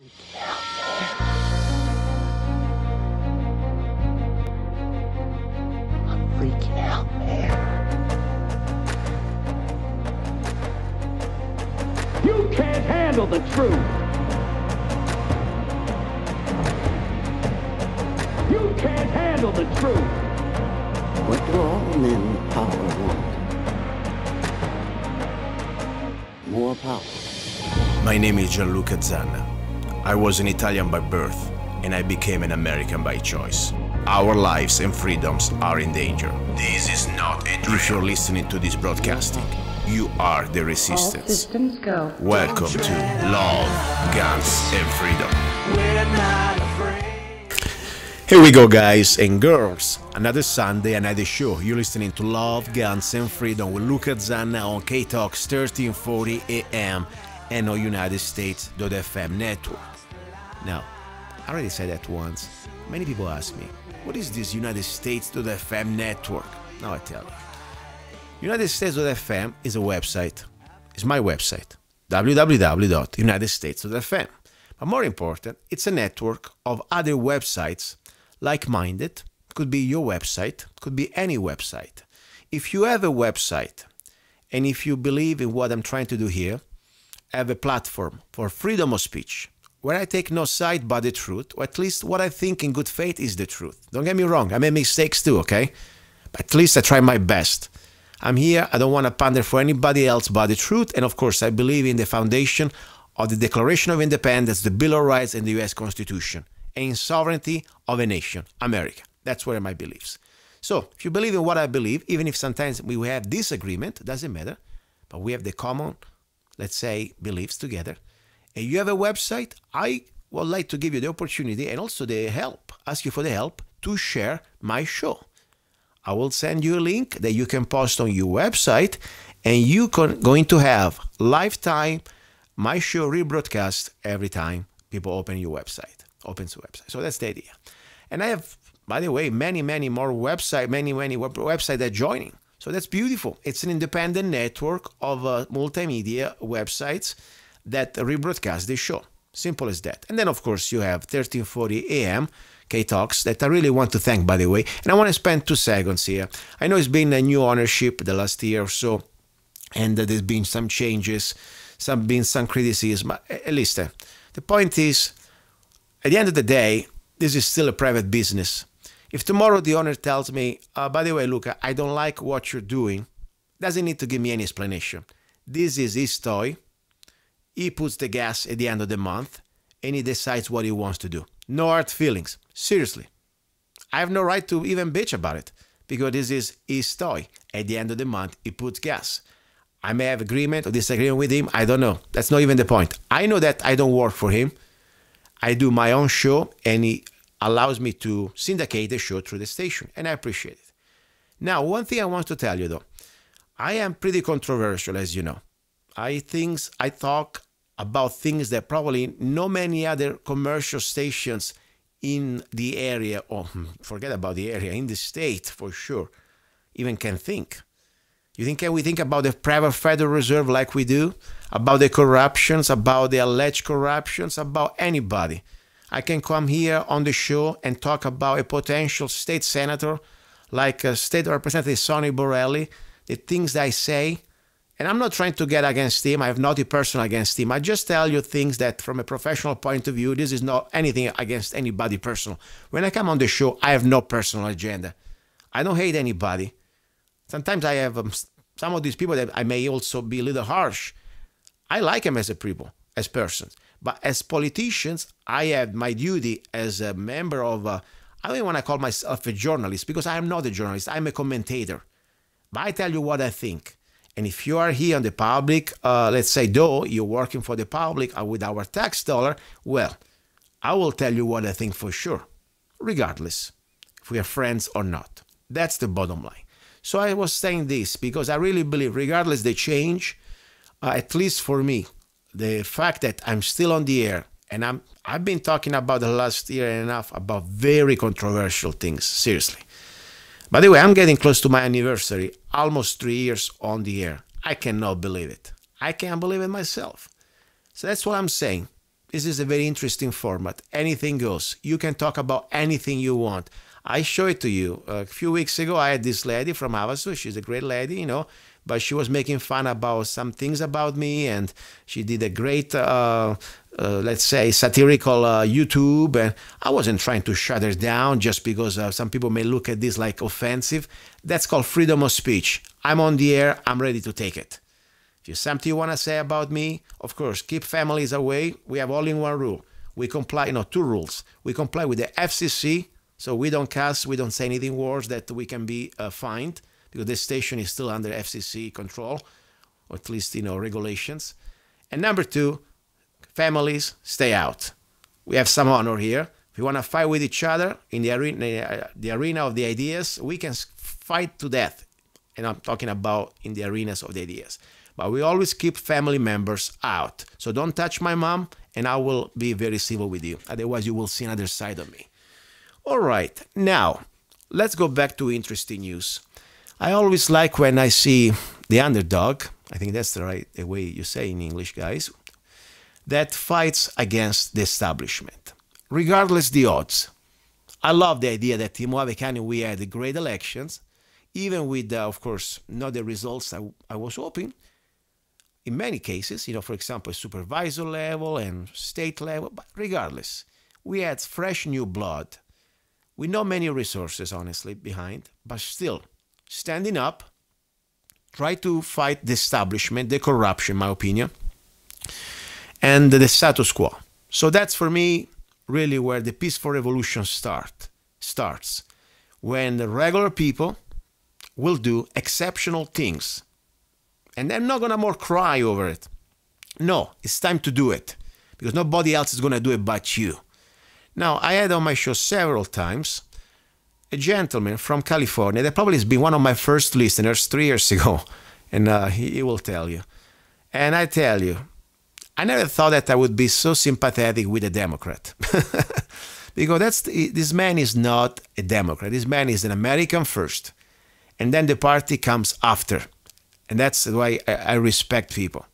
I'm freaking out, man. You can't handle the truth. You can't handle the truth. What do all men with power want? More power. My name is Gianluca Zanna. I was an Italian by birth and I became an American by choice. Our lives and freedoms are in danger. This is not a drill. If you're listening to this broadcasting, you are the All resistance. systems go. Welcome to Love, Guns, and Freedom. Here we go, guys and girls. Another Sunday, another show. You're listening to Love, Guns, and Freedom with Luca Zanna on K Talks 1340 AM and on United States.fm network. Now, I already said that once. Many people ask me, what is this United States.fm network? Now I tell you. United States.fm is a website. It's my website, www.unitedstates.fm. But more important, it's a network of other websites like-minded. Could be your website, could be any website. If you have a website and if you believe in what I'm trying to do here, have a platform for freedom of speech where I take no side but the truth, or at least what I think in good faith is the truth. Don't get me wrong, I make mistakes too, okay? But at least I try my best. I'm here, I don't want to pander for anybody else but the truth, and of course, I believe in the foundation of the Declaration of Independence, the Bill of Rights, and the US Constitution, and in sovereignty of a nation, America. That's where my beliefs. So, if you believe in what I believe, even if sometimes we have disagreement, doesn't matter, but we have the common, let's say, beliefs together, and you have a website, I would like to give you the opportunity and also the help, ask you for the help to share my show. I will send you a link that you can post on your website, and you can going to have lifetime my show rebroadcast every time people open your website, opens the website. So that's the idea. And I have, by the way, many, many more website, many, many web- that joining. So that's beautiful. It's an independent network of uh, multimedia websites that rebroadcast the show. Simple as that. And then, of course, you have 1340 AM K Talks that I really want to thank, by the way. And I want to spend two seconds here. I know it's been a new ownership the last year or so, and there's been some changes, some been some criticism. At least uh, the point is, at the end of the day, this is still a private business. If tomorrow the owner tells me, uh, by the way, Luca, I don't like what you're doing, doesn't need to give me any explanation. This is his toy. He puts the gas at the end of the month and he decides what he wants to do. No hard feelings. Seriously. I have no right to even bitch about it because this is his toy. At the end of the month, he puts gas. I may have agreement or disagreement with him. I don't know. That's not even the point. I know that I don't work for him. I do my own show and he allows me to syndicate the show through the station and I appreciate it. Now, one thing I want to tell you though, I am pretty controversial as you know. I things I talk about things that probably no many other commercial stations in the area or hmm, forget about the area in the state for sure even can think. You think can we think about the private Federal Reserve like we do? About the corruptions, about the alleged corruptions, about anybody. I can come here on the show and talk about a potential state senator like uh, State Representative Sonny Borelli, the things I say. And I'm not trying to get against him. I have nothing personal against him. I just tell you things that, from a professional point of view, this is not anything against anybody personal. When I come on the show, I have no personal agenda. I don't hate anybody. Sometimes I have um, some of these people that I may also be a little harsh. I like them as a people, as persons. But as politicians, I have my duty as a member of, a, I don't want to call myself a journalist because I am not a journalist. I'm a commentator. But I tell you what I think. And if you are here on the public, uh, let's say, though you're working for the public uh, with our tax dollar, well, I will tell you what I think for sure, regardless if we are friends or not. That's the bottom line. So I was saying this because I really believe, regardless the change, uh, at least for me, the fact that I'm still on the air and I'm I've been talking about the last year and a half about very controversial things, seriously. By the way, I'm getting close to my anniversary, almost three years on the air. I cannot believe it. I can't believe it myself. So that's what I'm saying. this is a very interesting format. Anything goes. You can talk about anything you want. I show it to you. A few weeks ago, I had this lady from Havasu. She's a great lady, you know, but she was making fun about some things about me, and she did a great, uh, uh, let's say, satirical uh, YouTube. And I wasn't trying to shut her down just because uh, some people may look at this like offensive. That's called freedom of speech. I'm on the air. I'm ready to take it. If you something you want to say about me, of course, keep families away. We have all in one rule. We comply, you know, two rules. We comply with the FCC so we don't cast, we don't say anything worse that we can be uh, fined because this station is still under FCC control, or at least you know regulations. And number two, families stay out. We have some honor here. If you want to fight with each other in the arena, uh, the arena of the ideas, we can fight to death. And I'm talking about in the arenas of the ideas. But we always keep family members out. So don't touch my mom, and I will be very civil with you. Otherwise, you will see another side of me. All right, now let's go back to interesting news. I always like when I see the underdog, I think that's the right the way you say in English, guys, that fights against the establishment, regardless the odds. I love the idea that in Mohave County we had great elections, even with, uh, of course, not the results I, I was hoping. In many cases, you know, for example, supervisor level and state level, but regardless, we had fresh new blood with not many resources, honestly, behind, but still standing up, try to fight the establishment, the corruption, my opinion, and the status quo. So that's for me really where the peaceful revolution start starts when the regular people will do exceptional things. And I'm not gonna more cry over it. No, it's time to do it because nobody else is gonna do it but you. Now, I had on my show several times a gentleman from California that probably has been one of my first listeners three years ago, and uh, he, he will tell you. And I tell you, I never thought that I would be so sympathetic with a Democrat. because that's this man is not a Democrat. This man is an American first. And then the party comes after. And that's why I, I respect people.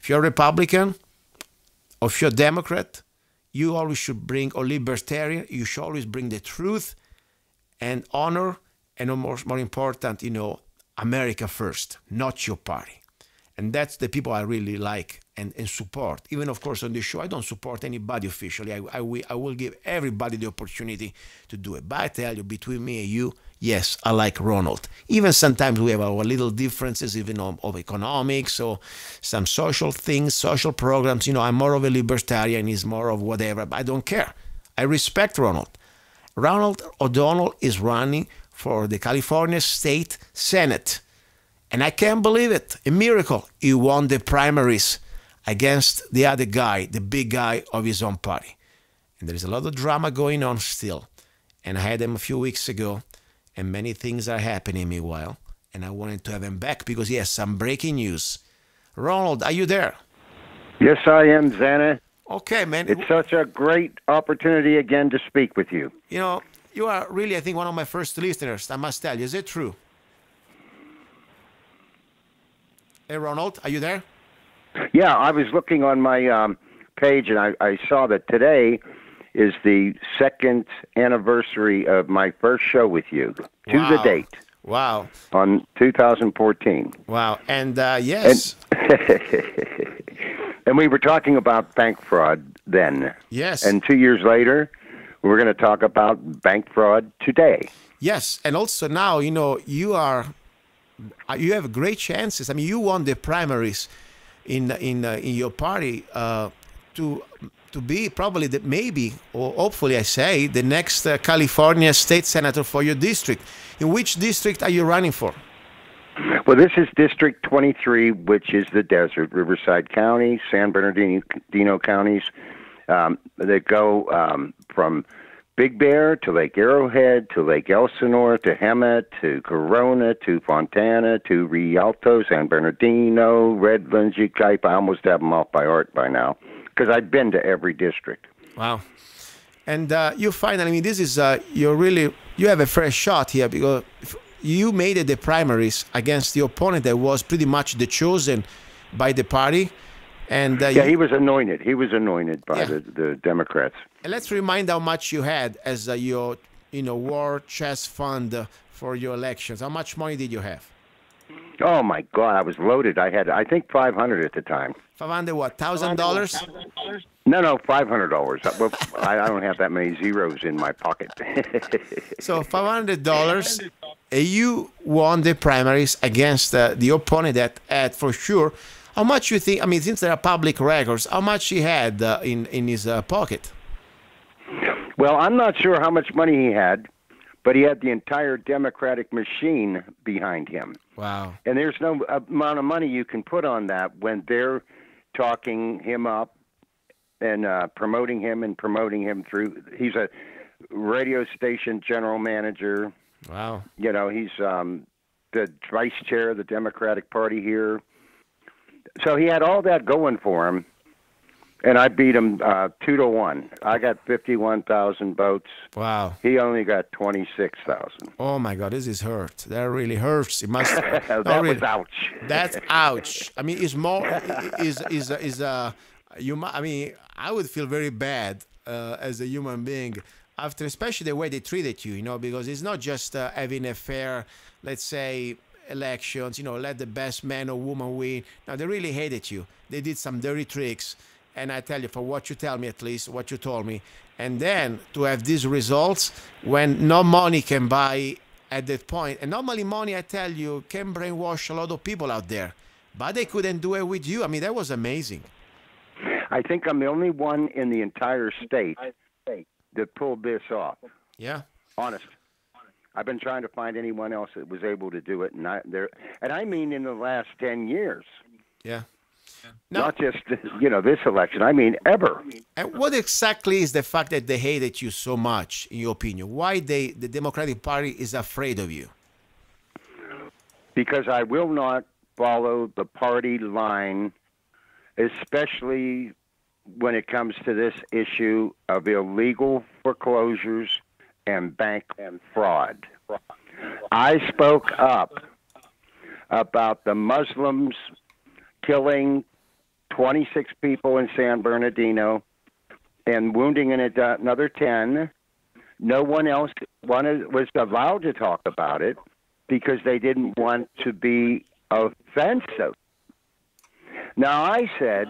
If you're Republican or if you're a Democrat, you always should bring, or libertarian, you should always bring the truth and honor, and more, more important, you know, America first, not your party. And that's the people I really like and, and support. Even, of course, on the show, I don't support anybody officially. I, I, will, I will give everybody the opportunity to do it. But I tell you, between me and you, yes, I like Ronald. Even sometimes we have our little differences, even of economics or some social things, social programs. You know, I'm more of a libertarian, he's more of whatever, but I don't care. I respect Ronald. Ronald O'Donnell is running for the California State Senate. And I can't believe it. A miracle. He won the primaries against the other guy, the big guy of his own party. And there is a lot of drama going on still. And I had him a few weeks ago, and many things are happening meanwhile. And I wanted to have him back because he has some breaking news. Ronald, are you there? Yes, I am, Zanna. Okay, man. It's such a great opportunity again to speak with you. You know, you are really, I think, one of my first listeners. I must tell you. Is it true? Hey, Ronald, are you there? Yeah, I was looking on my um, page and I, I saw that today is the second anniversary of my first show with you to Wow. the date Wow. on 2014. Wow. And uh, yes, And we were talking about bank fraud then. yes, And two years later, we're going to talk about bank fraud today. yes. And also now, you know, you are, uh, you have great chances. I mean, you won the primaries in in uh, in your party uh, to to be probably the maybe or hopefully I say the next uh, California state senator for your district. In which district are you running for? Well, this is District 23, which is the desert, Riverside County, San Bernardino counties. Um, that go um, from Big Bear to Lake Arrowhead to Lake Elsinore to Hemet to Corona to Fontana to Rialto, San Bernardino, Redlands, Yucaipa. I almost have them off by heart by now because I've been to every district. Wow. And uh, you find, I mean, this is, uh, you're really, you have a fresh shot here because you made it the primaries against the opponent that was pretty much the chosen by the party. And uh, Yeah, you- he was anointed. He was anointed by Yeah. the, the Democrats. And let's remind how much you had as uh, your, you know, war chest fund uh, for your elections. How much money did you have? Oh my God, I was loaded. I had, I think, five hundred at the time. Five hundred what? Thousand dollars? No, no, five hundred dollars. I, I don't have that many zeros in my pocket. So five hundred dollars. You won the primaries against uh, the opponent that had for sure. How much you think? I mean, since there are public records, how much he had uh, in in his uh, pocket? well, I'm not sure how much money he had, but he had the entire Democratic machine behind him. Wow. And there's no amount of money you can put on that when they're talking him up and uh, promoting him and promoting him through. He's a radio station general manager. Wow. You know, he's um, the vice chair of the Democratic Party here. So he had all that going for him, and I beat him uh, two to one. I got fifty-one thousand votes. Wow. He only got twenty-six thousand. Oh my God, this is hurt. That really hurts. It must. that no, was ouch. That's ouch. I mean, it's more is is is uh you. mu- I mean, I would feel very bad uh, as a human being after, especially the way they treated you. You know, because it's not just uh, having a fair, let's say, elections. You know, let the best man or woman win. Now they really hated you. They did some dirty tricks, and I tell you, for what you tell me, at least what you told me, and then to have these results when no money can buy at that point. And normally, money, I tell you, can brainwash a lot of people out there, but they couldn't do it with you. I mean, that was amazing. I think I'm the only one in the entire state that pulled this off. Yeah. Honest. I've been trying to find anyone else that was able to do it, and I there, and I mean in the last ten years, Yeah. No. not just you know this election. I mean ever. And what exactly is the fact that they hated you so much, in your opinion? Why they, the Democratic Party is afraid of you? because I will not follow the party line, especially when it comes to this issue of illegal foreclosures and bank fraud. I spoke up about the Muslims killing 26 people in San Bernardino and wounding another 10. No one else wanted, was allowed to talk about it because they didn't want to be offensive. Now, I said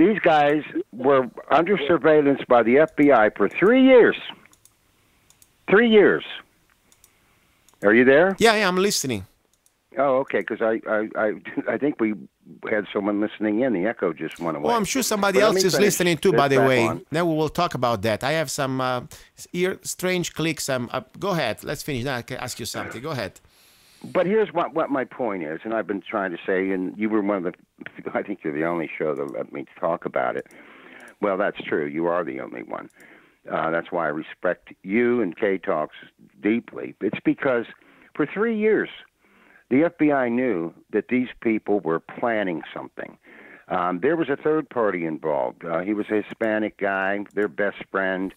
these guys were under surveillance by the FBI for three years. Three years. Are you there? Yeah, yeah, I'm listening. Oh, okay. Because I, I, I, I think we had someone listening in. The echo just went away. Oh, I'm sure somebody But else is listening too, by the way. on. Then we will talk about that. I have some uh, ear strange clicks. Um, uh, go ahead. Let's finish. Then I can ask you something. Go ahead. But here's what what my point is, and I've been trying to say, and you were one of the, I think you're the only show that let me talk about it. Well, that's true. You are the only one. Uh, that's why I respect you and K Talks deeply. It's because for three years, the FBI knew that these people were planning something. Um, there was a third party involved. Uh, he was a Hispanic guy, their best friend.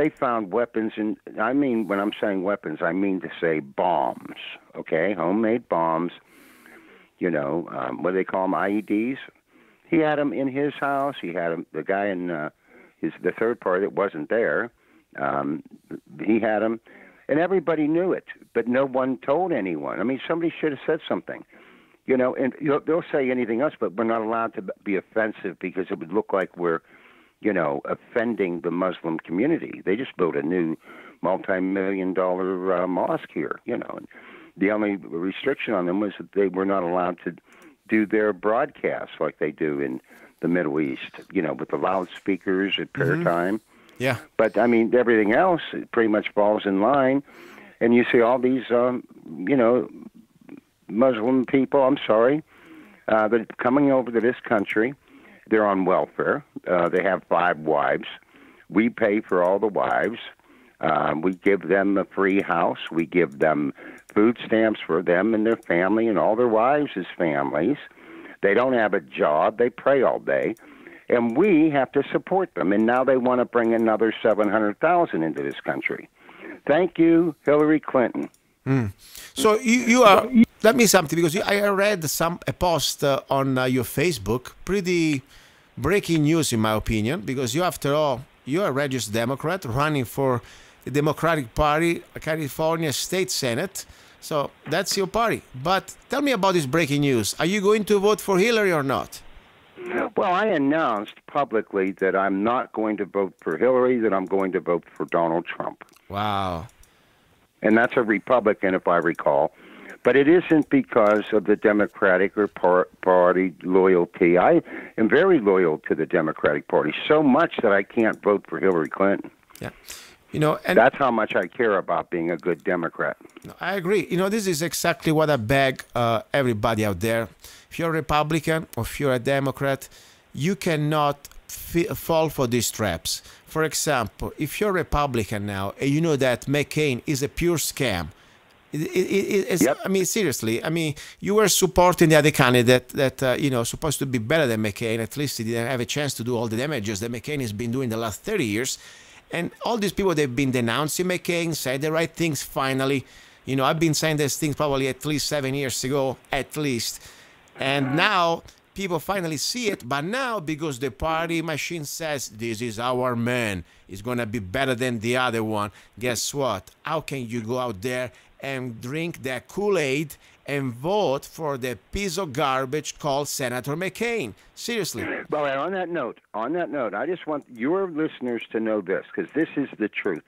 They found weapons, and I mean, when I'm saying weapons, I mean to say bombs, okay? Homemade bombs, you know, um, what do they call them, IEDs? He had them in his house. He had them, the guy in uh, his, the third party that wasn't there, um, he had them, and everybody knew it, but no one told anyone. I mean, somebody should have said something you know, and they'll say anything else, but we're not allowed to be offensive because it would look like we're, you know, offending the Muslim community. They just built a new multi-million dollar uh, mosque here, you know, and the only restriction on them was that they were not allowed to do their broadcasts like they do in the Middle East, you know, with the loudspeakers at prayer time. Yeah. But I mean, everything else pretty much falls in line, and you see all these, um, you know, Muslim people. I'm sorry, uh, that are coming over to this country. They're on welfare. Uh, they have five wives. We pay for all the wives. Um, we give them a free house. We give them food stamps for them and their family and all their wives as families. They don't have a job. They pray all day. And we have to support them. And now they want to bring another 700,000 into this country. Thank you, Hillary Clinton. So you, you are let me something because I read some a post uh, on uh, your Facebook, pretty breaking news in my opinion, because you, after all, you're a registered Democrat running for the Democratic Party, California State Senate. So that's your party. But tell me about this breaking news. Are you going to vote for Hillary or not? Well, I announced publicly that I'm not going to vote for Hillary, that I'm going to vote for Donald Trump. Wow. And that's a Republican, if I recall. But it isn't because of the Democratic or par- Party loyalty. I am very loyal to the Democratic Party, so much that I can't vote for Hillary Clinton. Yeah. You know, and That's how much I care about being a good Democrat. I agree. You know, this is exactly what I beg uh, everybody out there. If you're a Republican or if you're a Democrat, you cannot f- fall for these traps. For example, if you're a Republican now and you know that McCain is a pure scam, it, it, Yep. I mean, seriously. I mean, you were supporting the other candidate that uh, you know supposed to be better than McCain. At least he didn't have a chance to do all the damages that McCain has been doing the last 30 years. And all these people they've been denouncing McCain, said the right things. Finally, you know, I've been saying these things probably at least seven years ago, at least. And now people finally see it. But now, because the party machine says this is our man, is gonna be better than the other one. Guess what? How can you go out there and drink that Kool-Aid and vote for the piece of garbage called Senator McCain? Seriously. Well, on that note, on that note, I just want your listeners to know this because this is the truth.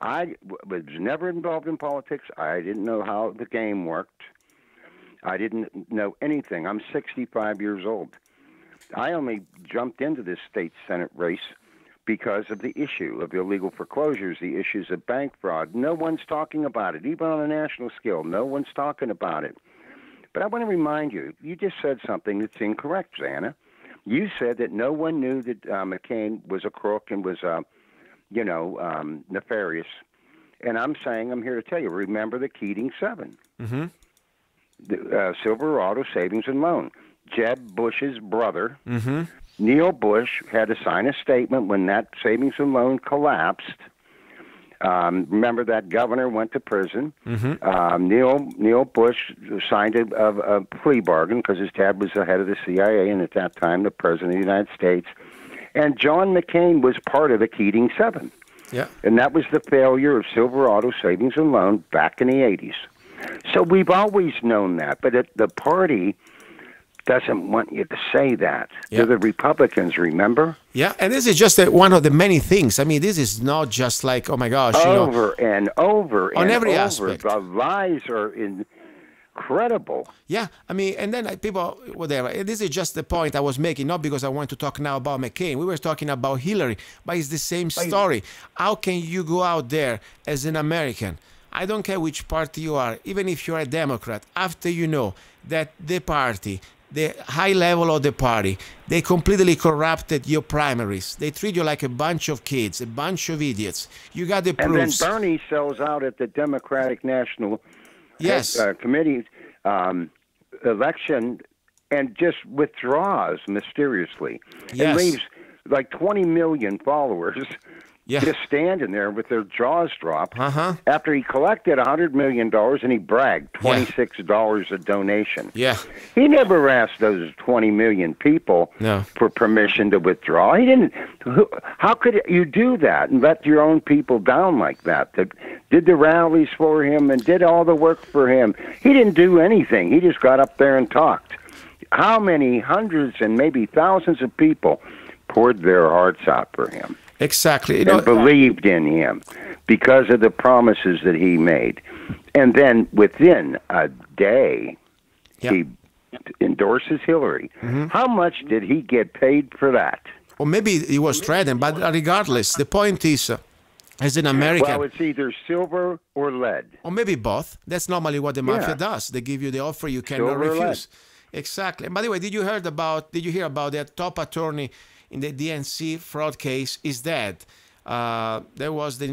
I was never involved in politics. I didn't know how the game worked. I didn't know anything. I'm 65 years old. I only jumped into this state senate race because of the issue of illegal foreclosures, the issues of bank fraud. No one's talking about it, even on a national scale. No one's talking about it. But I want to remind you, you just said something that's incorrect, Zanna. You said that no one knew that uh, McCain was a crook and was, uh, you know, um, nefarious. And I'm saying, I'm here to tell you, remember the Keating 7, Mm-hmm. the uh, Silverado Savings and Loan. Jeb Bush's brother, Mm-hmm. Neil Bush, had to sign a statement when that savings and loan collapsed. Um, remember that governor went to prison. Mm-hmm. Um, Neil Neil Bush signed a, a, a plea bargain because his dad was the head of the CIA and at that time the president of the United States. And John McCain was part of the Keating Seven, Yeah. and that was the failure of Silverado Savings and Loan back in the '80s. So we've always known that, but it, the party doesn't want you to say that. Yeah. To the Republicans, remember? Yeah, and this is just uh, one of the many things. I mean, this is not just like, oh my gosh, you know. over and over On and every over. aspect. The lies are incredible. Yeah, I mean, and then people, whatever. This is just the point I was making, not because I want to talk now about McCain. We were talking about Hillary, but it's the same story. How can you go out there as an American? I don't care which party you are, even if you're a Democrat, after you know that the party, the high level of the party, they completely corrupted your primaries. They treat you like a bunch of kids, a bunch of idiots. You got the proof. And then. Bernie sells out at the Democratic National yes. uh, Committee um, election and just withdraws mysteriously Yes. and leaves like 20 million followers yeah. just standing there with their jaws dropped Uh-huh. after he collected a $100 million and he bragged $26 a donation. Yeah. He never asked those 20 million people No. for permission to withdraw. He didn't. How could you do that and let your own people down like that? That did the rallies for him and did all the work for him. He didn't do anything. He just got up there and talked. How many hundreds and maybe thousands of people poured their hearts out for him Exactly. You know, and believed in him because of the promises that he made. And then within a day, he endorses Hillary. How much did he get paid for that? or maybe he was threatened, but regardless, the point is, uh, as an American, Well, it's either silver or lead. or maybe both. That's normally what the mafia Yeah. does. They give you the offer you cannot Silver refuse. Exactly. And by the way, did you heard about? Did you hear about that top attorney in the DNC fraud case? Is dead. Uh, there was the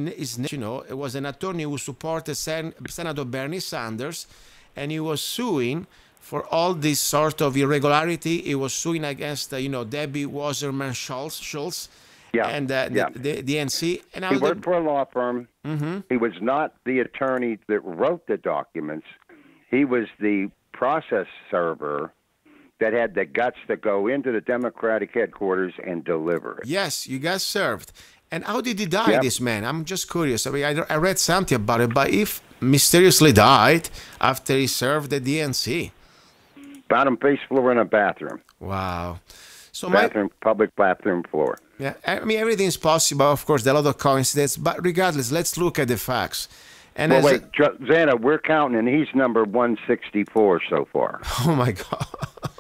you know it was an attorney who supported Sen- Senator Bernie Sanders, and he was suing for all this sort of irregularity. He was suing against uh, you know Debbie Wasserman Schultz, Schultz Yeah, and uh, yeah. the, the, DNC. And He was the- worked for a law firm. Mm-hmm. He was not the attorney that wrote the documents. He was the process server that had the guts to go into the Democratic headquarters and deliver it. Yes, you got served. And how did he die, Yep. this man? I'm just curious. I mean, I, I read something about it, but if mysteriously died after he served the DNC. Bottom face floor in a bathroom. Wow. So my, Bathroom, public bathroom floor. yeah, I mean, everything is possible. Of course, there are a lot of coincidences, but regardless, let's look at the facts. And Well, wait, Dr- Zanna, we're counting, and he's number 164 so far. oh my God.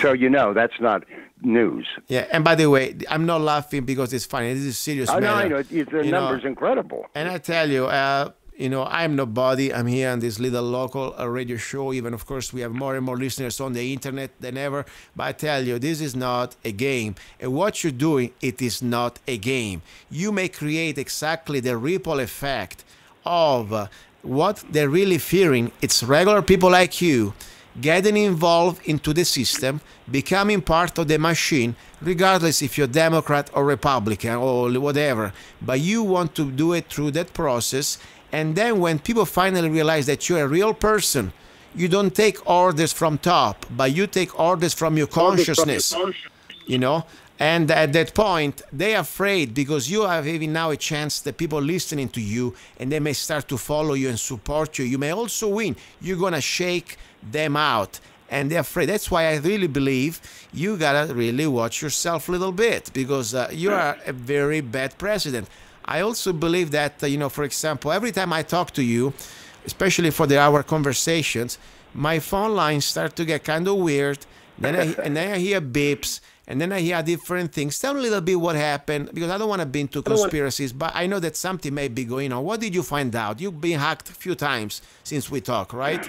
So you know that's not news. Yeah, and by the way, I'm not laughing because it's funny. This is serious I know. I know. The You know, number's incredible. And I tell you, uh, you know, I'm nobody. I'm here on this little local uh, radio show. Even, of course, we have more and more listeners on the internet than ever. But I tell you, this is not a game. And what you're doing, it is not a game. You may create exactly the ripple effect of uh, what they're really fearing. It's regular people like you getting involved into the system, becoming part of the machine, regardless if you're Democrat or Republican or whatever. But you want to do it through that process. And then when people finally realize that you're a real person, you don't take orders from top, but you take orders from your consciousness you know and at that point they're afraid because you are having now a chance that people listening to you and they may start to follow you and support you you may also win you're gonna shake them out and they're afraid that's why i really believe you gotta really watch yourself a little bit because uh, you are a very bad president i also believe that uh, you know for example every time i talk to you especially for the hour conversations my phone lines start to get kind of weird then I, and then I hear beeps, and then I hear different things. Tell me a little bit what happened, because I don't want to be into conspiracies, but I know that something may be going on. What did you find out? You've been hacked a few times since we talked, right?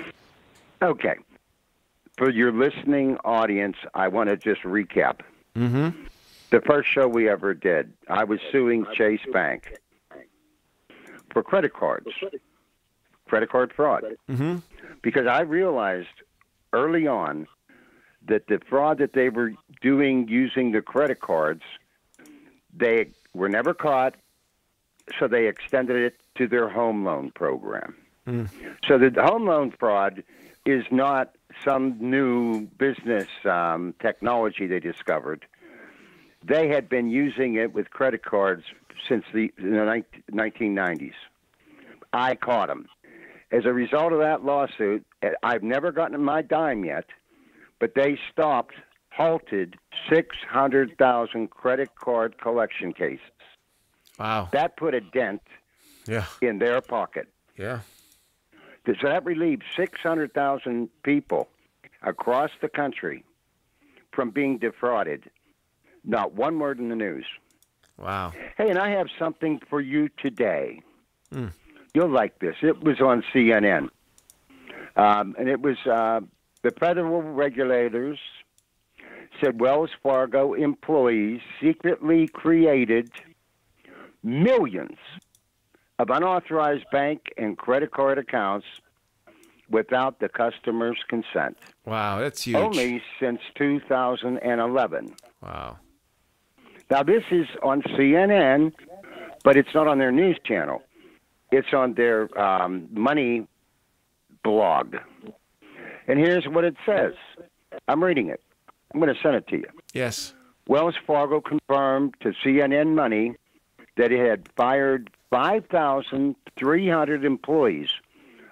Okay. For your listening audience, I want to just recap. Mm-hmm. The first show we ever did, I was suing Chase Bank for credit cards, credit card fraud. Mm-hmm. Because I realized early on that the fraud that they were doing using the credit cards, they were never caught, so they extended it to their home loan program. So the home loan fraud is not some new business um, technology they discovered. They had been using it with credit cards since the, the 1990s. I caught them. As a result of that lawsuit, eh, I've never gotten my dime yet, but they stopped, halted 600,000 credit card collection cases. Wow. That put a dent Yeah. in their pocket. Yeah. So that relieved 600,000 people across the country from being defrauded. Not one word in the news. Wow. Hey, and I have something for you today. You'll like this. It was on CNN. Um, and it was uh, the federal regulators said Wells Fargo employees secretly created millions of unauthorized bank and credit card accounts without the customer's consent. Wow. That's huge. Only since 2011. Wow. Now, this is on CNN, but it's not on their news channel. It's on their um, money blog. And here's what it says I'm reading it. I'm going to send it to you. Yes. Wells Fargo confirmed to CNN Money that it had fired 5,300 employees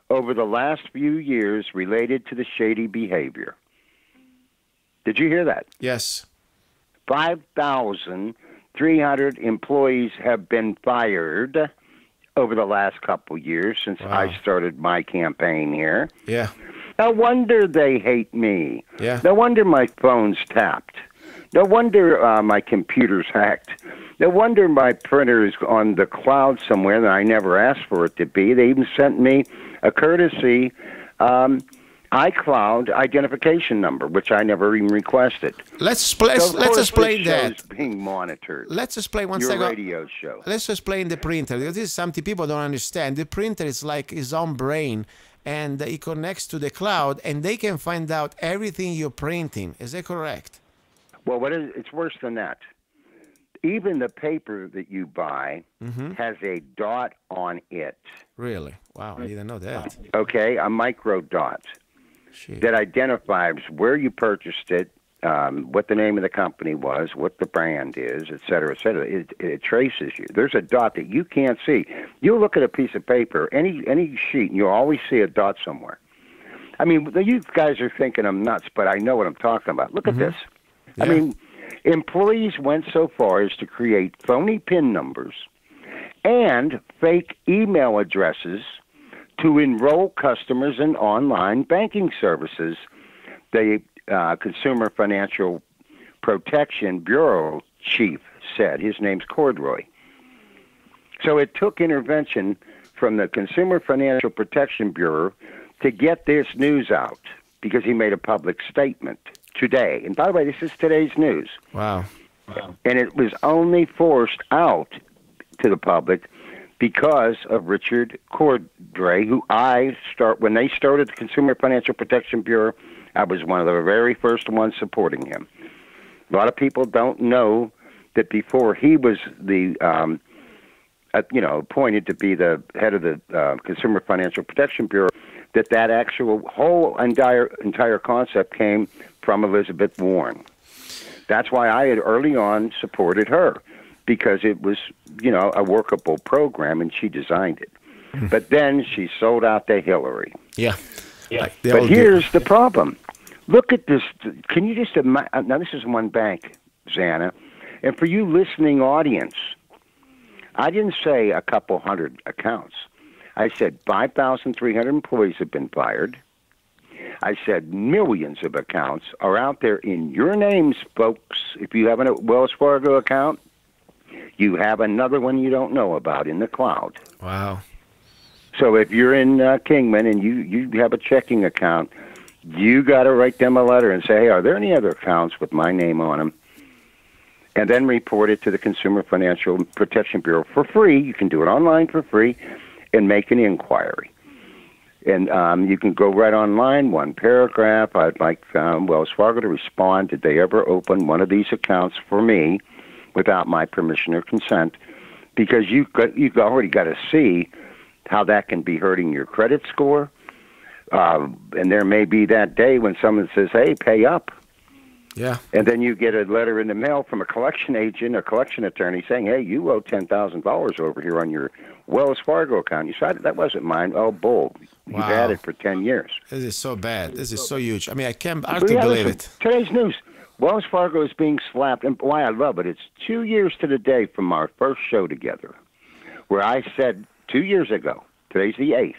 over the last few years related to the shady behavior. Did you hear that? Yes. 5,300 employees have been fired over the last couple years since Wow. I started my campaign here. Yeah. No wonder they hate me. Yeah. No wonder my phone's tapped. No wonder uh, my computer's hacked. No wonder my printer is on the cloud somewhere that I never asked for it to be. They even sent me a courtesy um, iCloud identification number, which I never even requested. Let's let's, So, let's explain that. being monitored. Let's explain one Your second. radio show. Let's explain the printer because this is something people don't understand. The printer is like his own brain and it connects to the cloud and they can find out everything you're printing. Is that correct? Well, what is it's worse than that. Even the paper that you buy Mm-hmm. has a dot on it. Really? Wow, I didn't know that. Okay, a micro dot. That identifies where you purchased it, um, what the name of the company was, what the brand is, et cetera, et cetera. It, it traces you. There's a dot that you can't see. You look at a piece of paper, any any sheet, and you'll always see a dot somewhere. I mean, you guys are thinking I'm nuts, but I know what I'm talking about. Look at this. I mean, employees went so far as to create phony PIN numbers and fake email addresses to enroll customers in online banking services. The uh, Consumer Financial Protection Bureau chief said. His name's Cordray. So it took intervention from the Consumer Financial Protection Bureau to get this news out because he made a public statement today. And by the way, this is today's news Wow. and it was only forced out to the public because of Richard Cordray, who I start when they started the Consumer Financial Protection Bureau. I was one of the very first ones supporting him. A lot of people don't know that before he was the, um, uh, you know, appointed to be the head of the uh, Consumer Financial Protection Bureau, that that actual whole entire entire concept came from Elizabeth Warren. That's why I had early on supported her because it was, you know, a workable program and she designed it. Hmm. But then she sold out to Hillary. Yeah. Like But all do. here's the problem. Look at this. Can you just imagine? Uh, now, this is one bank, Zanna. And for you listening audience, I didn't say a couple hundred accounts. I said 5,300 employees have been fired. I said millions of accounts are out there in your names, folks. If you have a Wells Fargo account, you have another one you don't know about in the cloud. Wow. So if you're in uh, Kingman and you you have a checking account, you got to write them a letter and say, "Hey, are there any other accounts with my name on them?" And then report it to the Consumer Financial Protection Bureau for free. You can do it online for free, and make an inquiry. And um, you can go right online, one paragraph. I'd like um, Wells Fargo to respond. Did they ever open one of these accounts for me without my permission or consent? Because you got you've already got to see how that can be hurting your credit score. Uh, and there may be that day when someone says, "Hey, pay up," Yeah. and then you get a letter in the mail from a collection agent, a collection attorney, saying, "Hey, you owe ten thousand dollars over here on your Wells Fargo account." You said that wasn't mine. Oh, bull! You've Wow. had it for ten years. This is so bad. This is so huge. I mean, I can't hard But to yeah, believe listen, it. Today's news: Wells Fargo is being slapped, and why I love it. It's two years to the day from our first show together, where I said two years ago. Today's the eighth.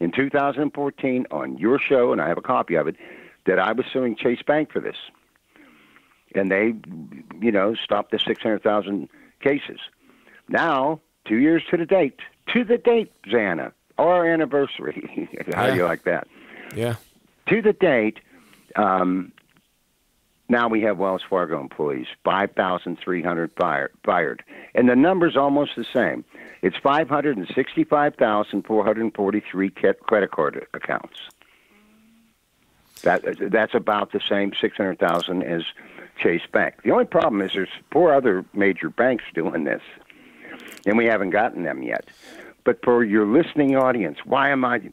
In 2014, on your show, and I have a copy of it, that I was suing Chase Bank for this, and they, you know, stopped the 600,000 cases. Now, two years to the date, to the date, Zanna, our anniversary. How do you like that? Yeah. to the date, um, now we have Wells Fargo employees, 5,300 fired, fired. And the number's almost the same. It's 565,443 credit card accounts. That, that's about the same 600,000 as Chase Bank. The only problem is there's four other major banks doing this, and we haven't gotten them yet. But for your listening audience, why am I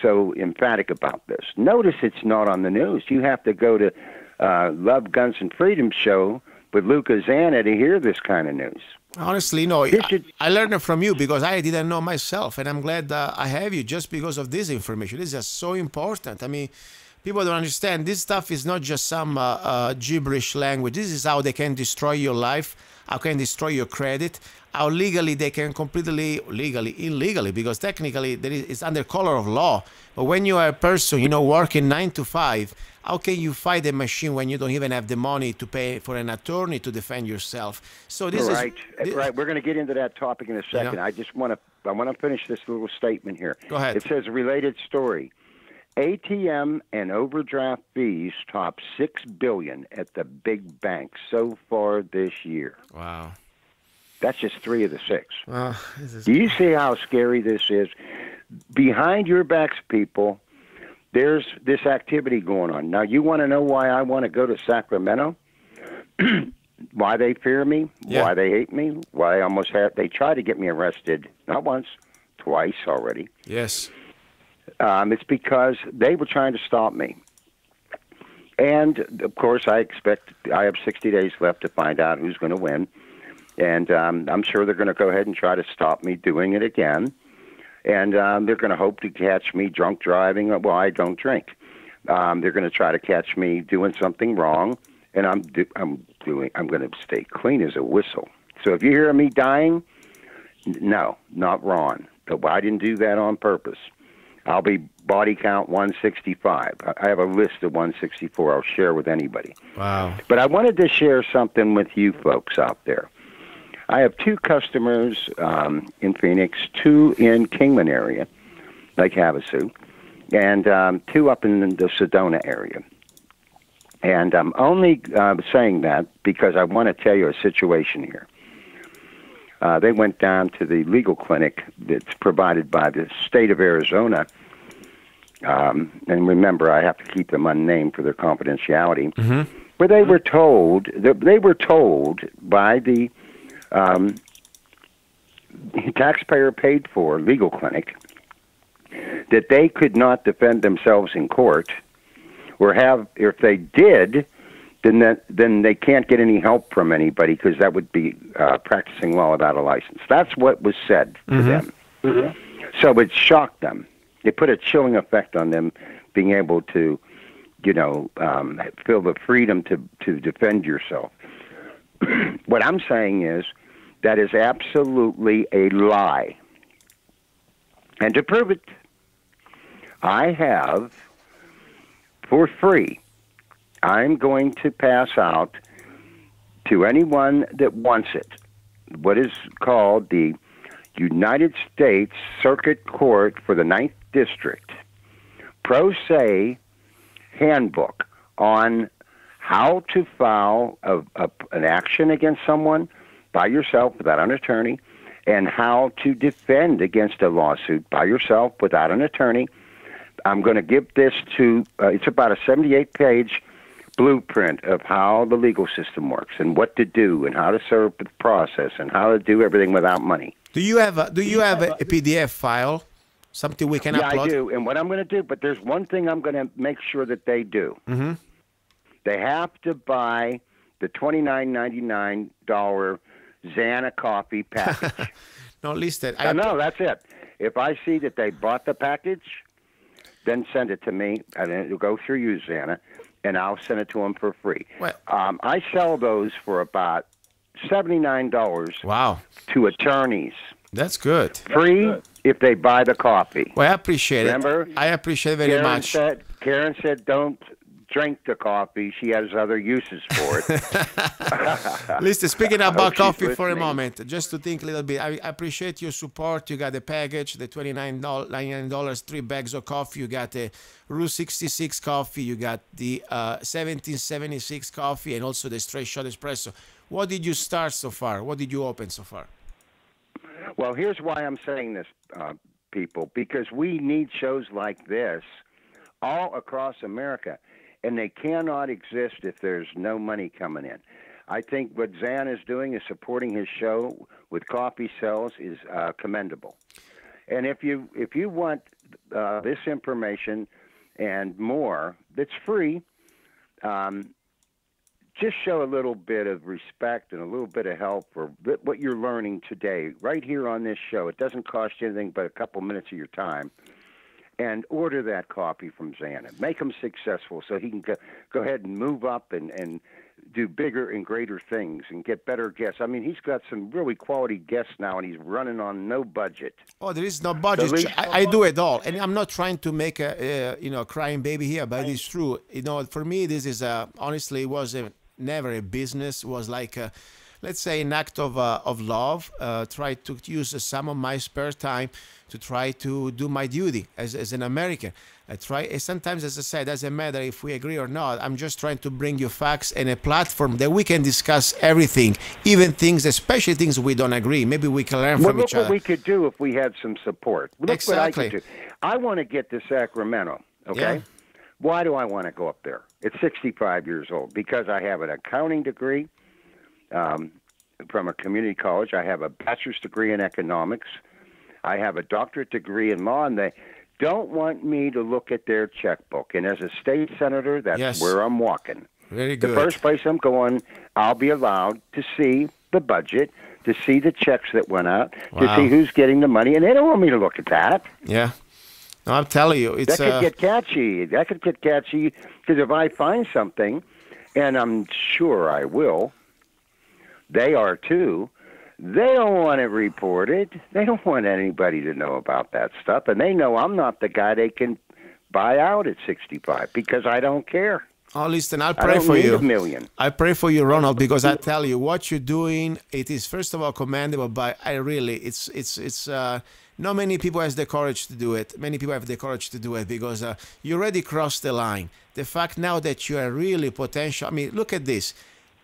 so emphatic about this? Notice it's not on the news. You have to go to uh, Love, Guns, and Freedom show with Luca Zanna to hear this kind of news. Honestly, no. I, I learned it from you because I didn't know myself, and I'm glad uh, I have you just because of this information. This is so important. I mean, people don't understand. This stuff is not just some uh, uh, gibberish language. This is how they can destroy your life, how can destroy your credit, how legally they can completely, legally, illegally, because technically there is, it's under color of law. But when you are a person, you know, working nine to five, how can you fight a machine when you don't even have the money to pay for an attorney to defend yourself? So this right, is thi- right. We're going to get into that topic in a second. Yeah. I just want to I want to finish this little statement here. Go ahead. It says related story. ATM and overdraft fees top 6 billion at the big banks so far this year. Wow. That's just 3 of the 6. Well, this is Do you see how scary this is? Behind your backs, people, there's this activity going on. Now, you want to know why I want to go to Sacramento? why they fear me? Yeah. Why they hate me? Why I almost have they tried to get me arrested not once, twice already. yes. Um, it's because they were trying to stop me. And of course, I expect I have 60 days left to find out who's going to win. And um, I'm sure they're going to go ahead and try to stop me doing it again. And um, they're going to hope to catch me drunk driving. Well, I don't drink. Um, they're going to try to catch me doing something wrong, and I'm do- I'm doing. I'm going to stay clean as a whistle. So if you hear me dying, no, not Ron. But I didn't do that on purpose. I'll be body count 165. I I have a list of 164 I'll share with anybody. Wow. But I wanted to share something with you folks out there. I have two customers um, in Phoenix, two in Kingman area, Lake Havasu, and um, two up in the Sedona area. And I'm only uh, saying that because I want to tell you a situation here. Uh, they went down to the legal clinic that's provided by the state of Arizona. Um, and remember, I have to keep them unnamed for their confidentiality. Where they were told, that they were told by the um, taxpayer paid for legal clinic that they could not defend themselves in court or have if they did then that then they can't get any help from anybody because that would be uh, practicing law without a license. That's what was said to them. So it shocked them. It put a chilling effect on them being able to you know um, feel the freedom to to defend yourself. What i'm saying is that is absolutely a lie. And to prove it, I have, for free, I'm going to pass out to anyone that wants it what is called the United States Circuit Court for the Ninth District Pro Se Handbook on how to file a, a, an action against someone by yourself without an attorney, and how to defend against a lawsuit by yourself without an attorney. I'm going to give this to, uh, it's about a 78 page blueprint of how the legal system works and what to do and how to serve the process and how to do everything without money. Do you have a, do you have a, PDF file? Something we can yeah, upload? I do. And what I'm going to do, but there's one thing I'm going to make sure that they do. Mm-hmm. They have to buy the $29.99 Zanna coffee package. No, listed. Uh, no, that's it. If I see that they bought the package, then send it to me, and it'll go through you, Zanna, and I'll send it to them for free. Um, I sell those for about seventy-nine dollars Wow, to attorneys, that's good. free if they buy the coffee. Well, I appreciate Remember? it. I appreciate it very Karen much. said, Karen said, "Don't drink the coffee. She has other uses for it." Listen, speaking about coffee for a moment, just to think a little bit, I appreciate your support. You got the package, the $29, three bags of coffee. You got the Route 66 coffee. You got the uh, 1776 coffee and also the straight shot espresso. What did you start so far? What did you open so far? Well, here's why I'm saying this, uh, people, because we need shows like this all across America, and they cannot exist if there's no money coming in. I think what Zan is doing is supporting his show with coffee sales is uh, commendable. And if you if you want uh, this information and more, that's free. Um, just show a little bit of respect and a little bit of help for what you're learning today, right here on this show. It doesn't cost you anything but a couple minutes of your time. And order that coffee from Zanna. Make him successful so he can go, go ahead and move up and, and do bigger and greater things and get better guests. I mean, he's got some really quality guests now, and he's running on no budget. Oh, there is no budget. least- I, I do it all, and I'm not trying to make a, uh you know crying baby here, but it's true. You know, for me, this is a honestly it was a, never a business. It was like a, let's say an act of uh, of love. Uh, try to use some of my spare time to try to do my duty as, as an American. I try. Sometimes, as I said, doesn't matter if we agree or not. I'm just trying to bring you facts and a platform that we can discuss everything, even things, especially things we don't agree. Maybe we can learn Well, from look each what other. we could do if we had some support. Look Exactly. what I could do. I want to get to Sacramento. Okay. Yeah. Why do I want to go up there? It's 65 years old because I have an accounting degree um, from a community college. I have a bachelor's degree in economics. I have a doctorate degree in law, and they don't want me to look at their checkbook. And as a state senator, that's Yes. where I'm walking. Very good. The first place I'm going, I'll be allowed to see the budget, to see the checks that went out, to see who's getting the money, and they don't want me to look at that. yeah. No, I'm telling you, it's That could uh, get catchy. That could get catchy because if I find something, and I'm sure I will, they are too. They don't want it reported. They don't want anybody to know about that stuff, and they know I'm not the guy they can buy out at 65 because I don't care. oh, listen, I'll I pray for you. a million. I pray for you, Ronald, because I tell you what you're doing. It is first of all commendable, but I really, it's it's it's. Uh, not many people has the courage to do it. Many people have the courage to do it because uh, you already crossed the line. The fact now that you are really potential. I mean, look at this.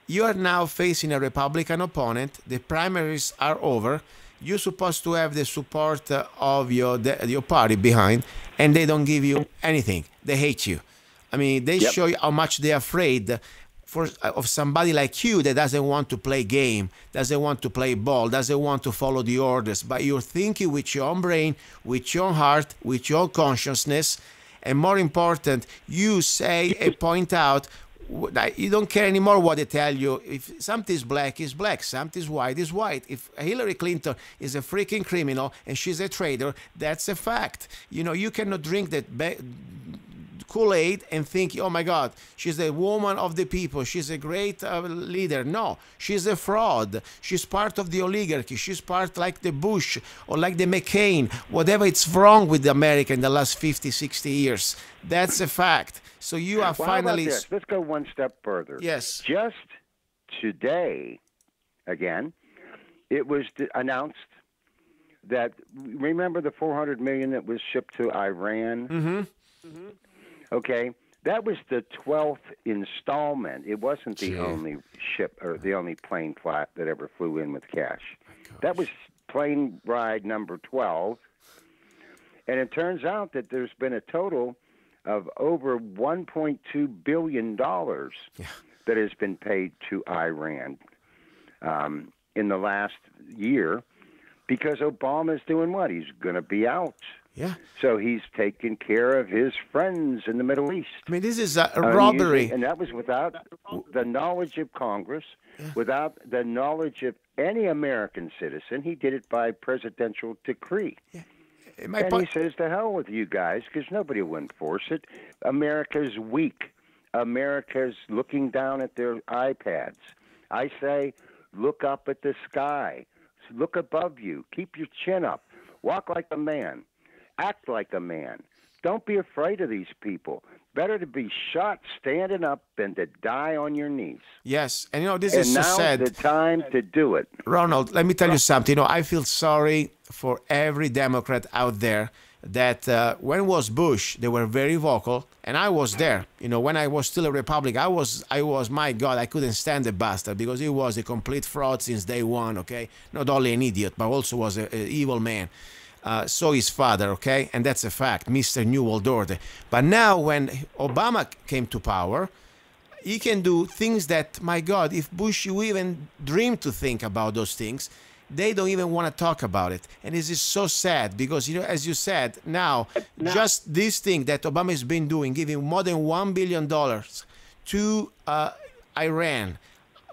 You are now facing a Republican opponent. The primaries are over. You're supposed to have the support uh, of your the, your party behind, and they don't give you anything. They hate you. I mean, they Yep. show you how much they're afraid for of somebody like you that doesn't want to play game, doesn't want to play ball, doesn't want to follow the orders. But you're thinking with your own brain, with your own heart, with your consciousness, and more important, you say and point out. You don't care anymore what they tell you. If something is black, is black. Something is white, is white. If Hillary Clinton is a freaking criminal and she's a traitor, that's a fact. You know, you cannot drink that ba- Kool Aid and think, oh my God, she's a woman of the people. She's a great uh, leader. No, she's a fraud. She's part of the oligarchy. She's part like the Bush or like the McCain. Whatever it's wrong with America in the last 50, 60 years. That's a fact. So you are Well, how about finally. this? Let's go one step further. Yes. Just today, again, it was announced that remember the 400 million that was shipped to Iran. Mm-hmm. Okay, that was the 12th installment. It wasn't the Gee. only ship or the only plane flight that ever flew in with cash. That was plane ride number 12. And it turns out that there's been a total of over 1.2 billion dollars that has been paid to Iran um, in the last year because Obama's doing what? He's going to be out. Yeah. So he's taking care of his friends in the Middle East. I mean, this is a, a Uh, robbery. and that was without the knowledge of Congress, without the knowledge of any American citizen. He did it by presidential decree. My and point. he says, "To hell with you guys, because nobody will enforce it. America's weak. America's looking down at their iPads. I say, look up at the sky. Look above you. Keep your chin up. Walk like a man. Act like a man. Don't be afraid of these people. Better to be shot standing up than to die on your knees. Yes. And you know, this and is so sad. the time to do it. Ronald, let me tell you something. You know, I feel sorry for every Democrat out there that uh, when was Bush, they were very vocal, and I was there. You know, when I was still a Republican, I was, I was, my God, I couldn't stand the bastard because he was a complete fraud since day one. Okay, not only an idiot, but also was an evil man. Uh, so his father, okay, and that's a fact, Mr. New World Order. But now, when Obama came to power, he can do things that, my God, if Bush you even dream to think about those things, they don't even want to talk about it. And this is so sad because, you know, as you said, now, just this thing that Obama has been doing, giving more than $1 billion to uh, Iran.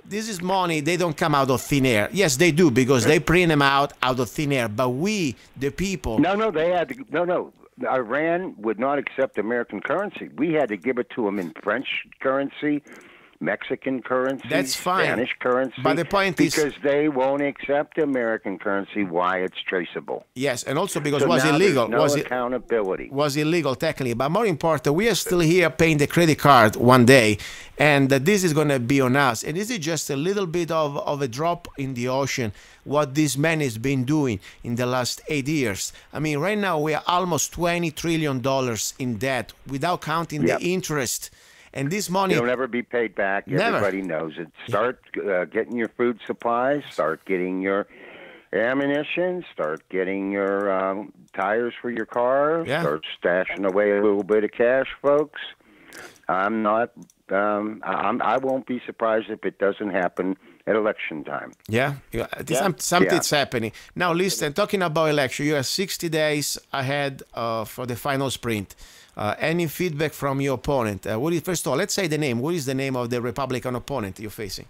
This is money, they don't come out of thin air. Yes, they do because they print them out out of thin air. But we, the people, No, no, they had to. No, no. Iran would not accept American currency. We had to give it to them in French currency, Mexican currency, That's fine. Spanish currency. But the point is- because they won't accept American currency. Why it's traceable. yes, and also because So it was illegal. No was it? accountability. was illegal technically, but more important, we are still here paying the credit card one day, and this is going to be on us. And this is just a little bit of, of a drop in the ocean. What this man has been doing in the last eight years. I mean, right now we are almost twenty trillion dollars in debt without counting Yep. the interest. And this money, It'll never be paid back. Never. Everybody knows it. Start uh, getting your food supplies. Start getting your ammunition. Start getting your um, tires for your car. Yeah. Start stashing away a little bit of cash, folks. I'm not. Um, I- I'm, I won't be surprised if it doesn't happen at election time. Yeah, yeah. Some- something's happening. Now, listen, talking about election, you are 60 days ahead uh, for the final sprint. Uh, any feedback from your opponent? Uh, what is, first of all, let's say the name. What is the name of the Republican opponent you're facing?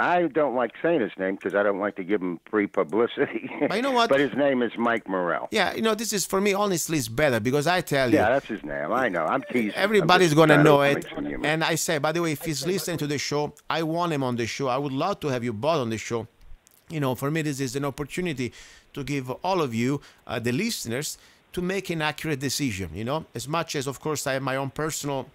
I don't like saying his name because I don't like to give him free publicity. But you know what? but his name is Mike Morrell. Yeah, you know, this is for me, honestly, it's better because I tell you, Yeah, that's his name. I know. I'm teasing. I'm Everybody's gonna know it. you. And I say, by the way, if he's listening to the show, I want him on the show. I would love to have you both on the show. You know, for me, this is an opportunity to give all of you, uh, the listeners, to make an accurate decision. You know, as much as, of course, I have my own personal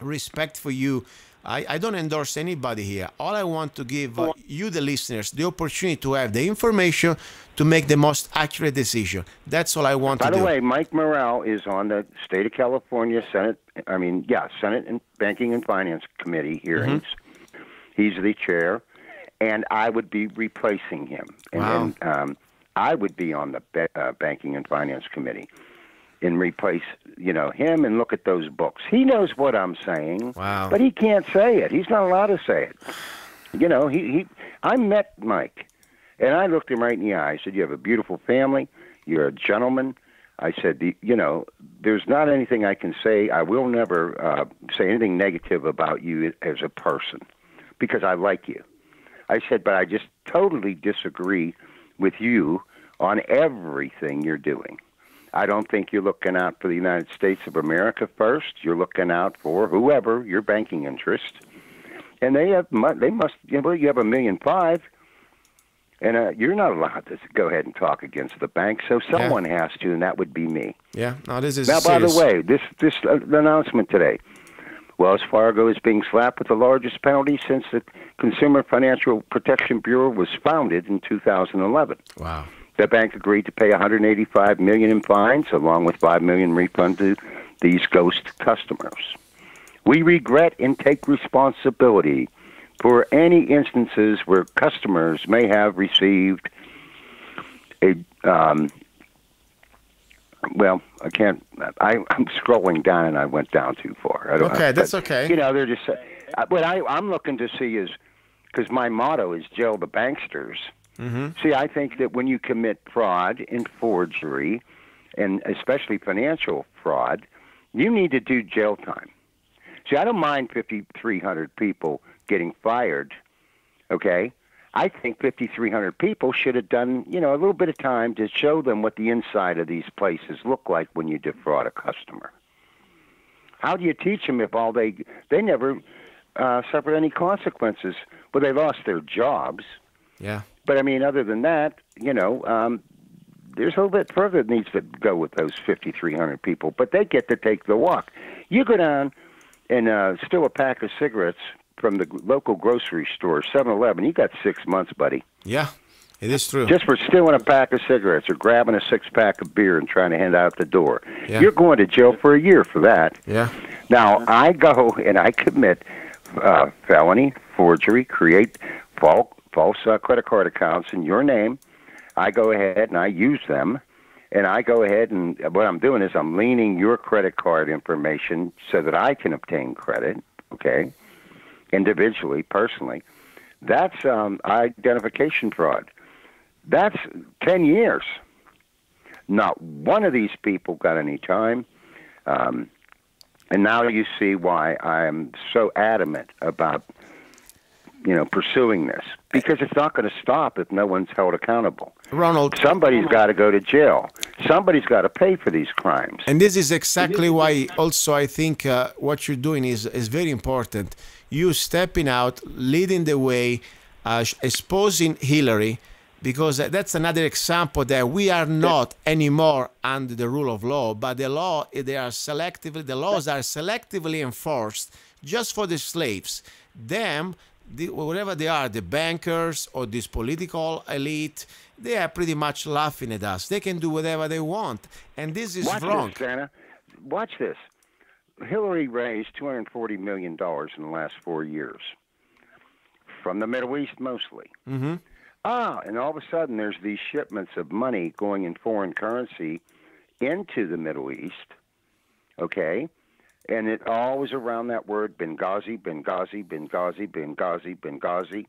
respect for you. I, I don't endorse anybody here. All I want to give uh, you, the listeners, the opportunity to have the information to make the most accurate decision. That's all I want By to do. By the way, Mike Morrell is on the state of California Senate. I mean, yeah, Senate and Banking and Finance Committee hearings. Mm-hmm. He's the chair, and I would be replacing him. And Wow. then um, I would be on the uh, Banking and Finance Committee and replace, you know, him and look at those books. He knows what I'm saying, Wow. but he can't say it. He's not allowed to say it. You know, he, he I met Mike, and I looked him right in the eye. I said, "You have a beautiful family. You're a gentleman." I said, "You know, there's not anything I can say. I will never uh, say anything negative about you as a person, because I like you." I said, "But I just totally disagree with you on everything you're doing." I don't think you're looking out for the United States of America first. You're looking out for whoever your banking interest, and they have mu- they must. You know, you have a million five, and uh, you're not allowed to go ahead and talk against the bank. So someone has to, and that would be me. Yeah, no, this is Now, by the way, this this uh, announcement today, Wells Fargo is being slapped with the largest penalty since the Consumer Financial Protection Bureau was founded in 2011. Wow. The bank agreed to pay 185 million in fines, along with 5 million refund to these ghost customers. We regret and take responsibility for any instances where customers may have received a um, well, I can't. I, I'm scrolling down and I went down too far. I don't- Okay, that's but, okay. You know, they're just. Uh, what I, I'm looking to see is because my motto is jail the banksters. Mm-hmm. See, I think that when you commit fraud and forgery, and especially financial fraud, you need to do jail time. See, I don't mind 5,300 people getting fired. Okay, I think 5,300 people should have done, you know, a little bit of time to show them what the inside of these places look like when you defraud a customer. How do you teach them if all they they never uh, suffered any consequences? Well, they lost their jobs. Yeah. But I mean, other than that, you know, um, there's a little bit further that needs to go with those 5,300 people. But they get to take the walk. You go down and uh, steal a pack of cigarettes from the local grocery store, 7-Eleven. You got six months, buddy, Yeah, it is true. just for stealing a pack of cigarettes or grabbing a six pack of beer and trying to hand out the door. Yeah. You're going to jail for a year for that. yeah. Now I go and I commit uh, felony, forgery, create false false uh, credit card accounts in your name. I go ahead and I use them, and I go ahead and what I'm doing is I'm leaning your credit card information so that I can obtain credit. Okay, individually, personally. That's um, identification fraud. That's ten years. Not one of these people got any time. Um, and now you see why I'm so adamant about, you know, pursuing this because it's not going to stop if no one's held accountable. Ronald, Somebody's got to go to jail. Somebody's got to pay for these crimes. And this is exactly why also I think uh, what you're doing is, is very important. You stepping out, leading the way, uh, exposing Hillary, because that's another example that we are not anymore under the rule of law, but the law, they are selectively, the laws are selectively enforced just for the slaves. Them, the, whatever they are, the bankers or this political elite, they are pretty much laughing at us. They can do whatever they want, and this is Watch wrong. this, Zanna. Watch this. Hillary raised $240 million in the last four years from the Middle East mostly. Mm-hmm. Ah, and all of a sudden there's these shipments of money going in foreign currency into the Middle East. Okay? And it all was around that word Benghazi, Benghazi, Benghazi, Benghazi, Benghazi.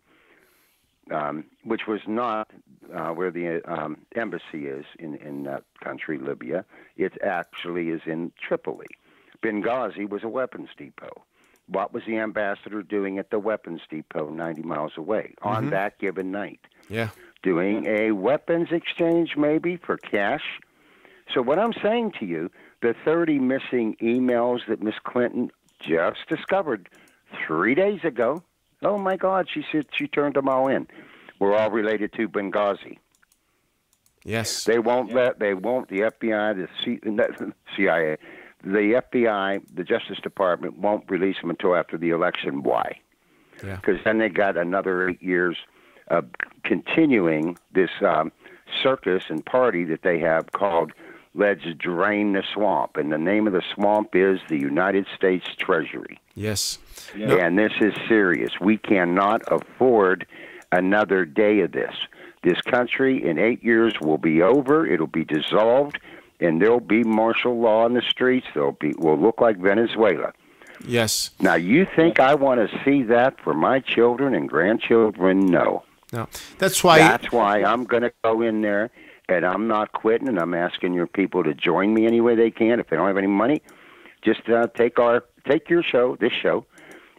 um, which was not uh, where the um, embassy is in in that country, Libya. It actually is in Tripoli. Benghazi was a weapons depot. What was the ambassador doing at the weapons depot 90 miles away on mm-hmm. that given night? Yeah. Doing a weapons exchange, maybe for cash. So, what I'm saying to you, the 30 missing emails that Miss Clinton just discovered three days ago. Oh my God, she said she turned them all in. We're all related to Benghazi. Yes. They won't let. They won't. The FBI, the CIA, the FBI, the Justice Department won't release them until after the election. Why? Yeah. Because then they got another eight years of continuing this um, circus and party that they have called "Let's Drain the Swamp," and the name of the swamp is the United States Treasury. Yes. And this is serious. We cannot afford another day of this. This country in eight years will be over. It'll be dissolved, and there'll be martial law in the streets. There'll be will look like Venezuela. Yes. Now, you think I want to see that for my children and grandchildren? No. No. That's why. That's why I'm going to go in there, and I'm not quitting. And I'm asking your people to join me any way they can. If they don't have any money, just uh, take our take your show, this show,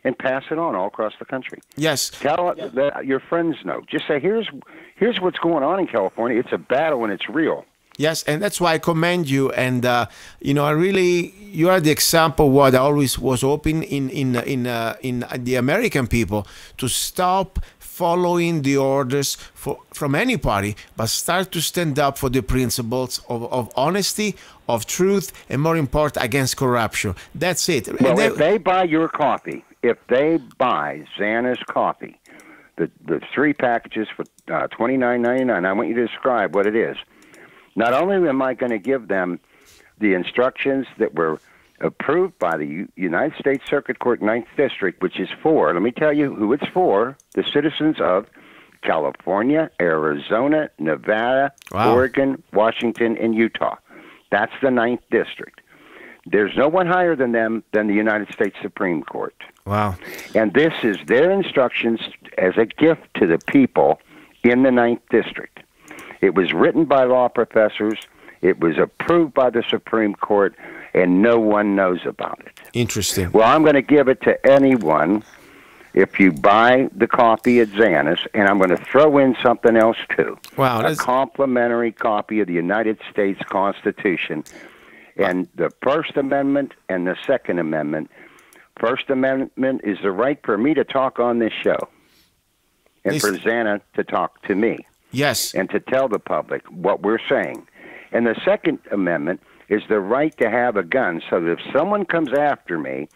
and pass it on all across the country. yes. Tell that your friends know. Just say, here's here's what's going on in California. It's a battle and it's real. Yes, and that's why I commend you. And uh, you know, I really, you are the example. What I always was hoping in in in uh, in the American people to stop following the orders for, from any party, but start to stand up for the principles of, of honesty, of truth, and more important, against corruption. That's it. Well, they- if they buy your coffee, if they buy Zanna's coffee, the the three packages for uh, twenty nine ninety nine, I want you to describe what it is. Not only am I going to give them the instructions that were approved by the U- United States Circuit Court Ninth District, which is for, let me tell you who it's for, the citizens of California, Arizona, Nevada, Wow. Oregon, Washington, and Utah. That's the Ninth District. There's no one higher than them than the United States Supreme Court. wow. And this is their instructions as a gift to the people in the Ninth District. It was written by law professors, it was approved by the Supreme Court, and no one knows about it. Interesting. Well, I'm going to give it to anyone if you buy the copy at Zanna's, and I'm going to throw in something else too. Wow, a complimentary copy of the United States Constitution, and the First Amendment and the Second Amendment. First Amendment is the right for me to talk on this show, and for Zanna to talk to me Yes. and to tell the public what we're saying. And the Second Amendment is the right to have a gun so that if someone comes after me,